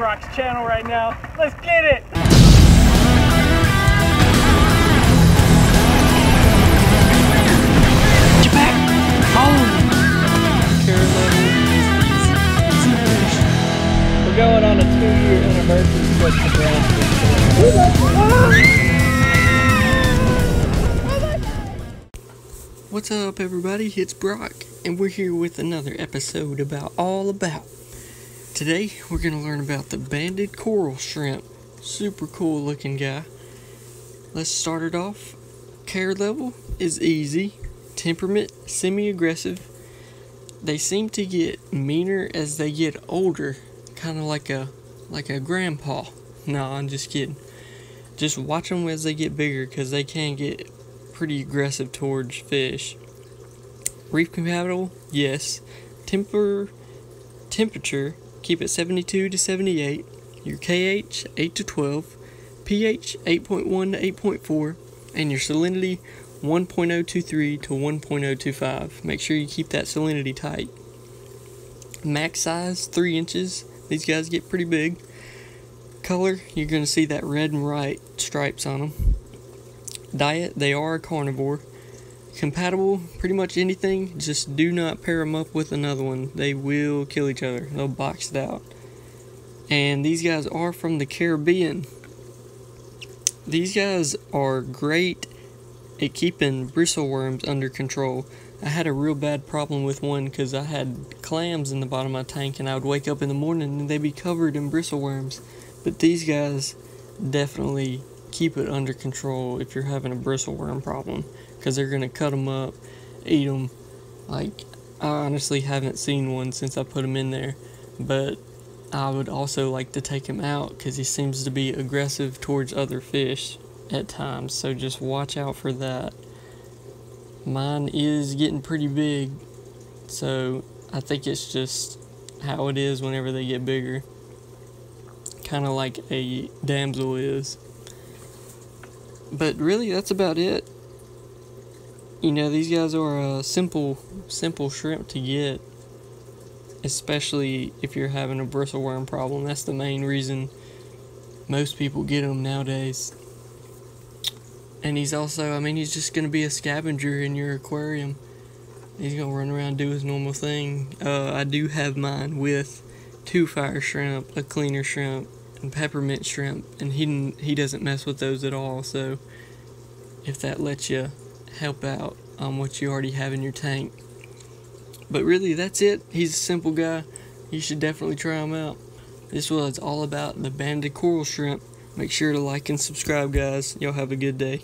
Brock's channel right now. Let's get it! Get back! Oh! Care level is easy. Easy fish. We're going on a two-year anniversary trip to Brownsville. What's up, everybody? It's Brock, and we're here with another episode about all about. Today, we're going to learn about the banded coral shrimp. Super cool looking guy. Let's start it off. Care level is easy. Temperament, semi aggressive. They seem to get meaner as they get older, kind of like a like a grandpa. No, I'm just kidding. Just watch them as they get bigger because they can get pretty aggressive towards fish. Reef compatible? Yes. Temper temperature keep it 72 to 78. Your KH 8 to 12, pH 8.1 to 8.4, and your salinity 1.023 to 1.025. Make sure you keep that salinity tight. Max size 3 inches. These guys get pretty big. Color, you're going to see that red and white stripes on them. Diet, they are a carnivore. Compatible, pretty much anything, just do not pair them up with another one. They will kill each other, they'll box it out. And these guys are from the Caribbean. These guys are great at keeping bristleworms under control. I had a real bad problem with one because I had clams in the bottom of my tank and I would wake up in the morning and they'd be covered in bristleworms. But these guys definitely keep it under control if you're having a bristleworm problem because they're going to cut them up, eat them. Like, I honestly haven't seen one since I put him in there, but I would also like to take him out because he seems to be aggressive towards other fish at times, so just watch out for that. Mine is getting pretty big, so I think it's just how it is whenever they get bigger. Kind of like a damsel is. But really, that's about it. You know, these guys are a simple, simple shrimp to get, especially if you're having a bristleworm problem. That's the main reason most people get them nowadays. And he's also, I mean, he's just going to be a scavenger in your aquarium. He's going to run around do his normal thing. Uh, I do have mine with two fire shrimp, a cleaner shrimp, and peppermint shrimp, and he he doesn't mess with those at all. So if that lets you help out on what you already have in your tank. But really, that's it. He's a simple guy. You should definitely try him out. This was all about the banded coral shrimp. Make sure to like and subscribe, guys. Y'all have a good day.